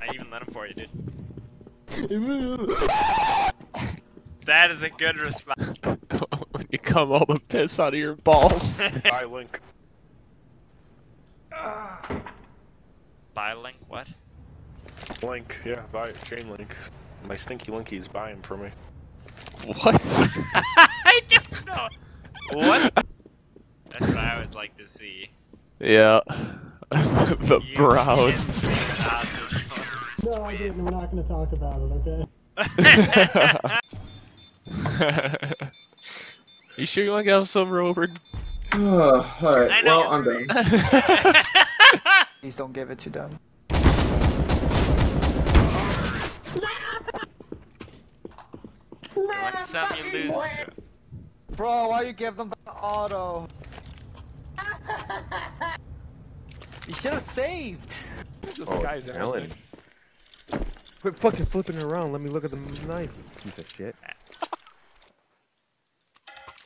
I even let him for you, dude. That is a good response. when you come all the piss out of your balls. Bye, Link. Buy link, what? Link, yeah, buy chain link. My stinky linky's buying for me. what? I don't know. What? That's what I always like to see. yeah. the You Browns. Insane asses. No, I didn't. We're not gonna talk about it, okay? you sure you want to have some, Robert? Alright, well, I'm done. Please don't give it to them. You win some, you lose. Bro, why you give them the auto? you should have saved. This Oh, guy's Alan. interesting. Quit fucking flipping around. Let me look at the knife. you Piece of shit.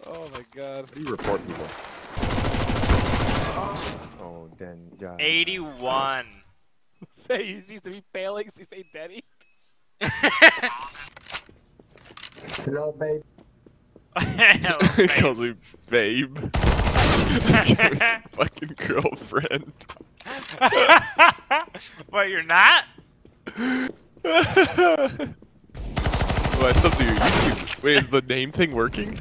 oh my god. How do you report people? Oh, then, yeah. 81. Say you used to be failing, so you say Denny? Hello, babe. Hello, He babe. calls me babe. His fucking girlfriend. what, you're not? Why, something your YouTube. Wait, is the name thing working?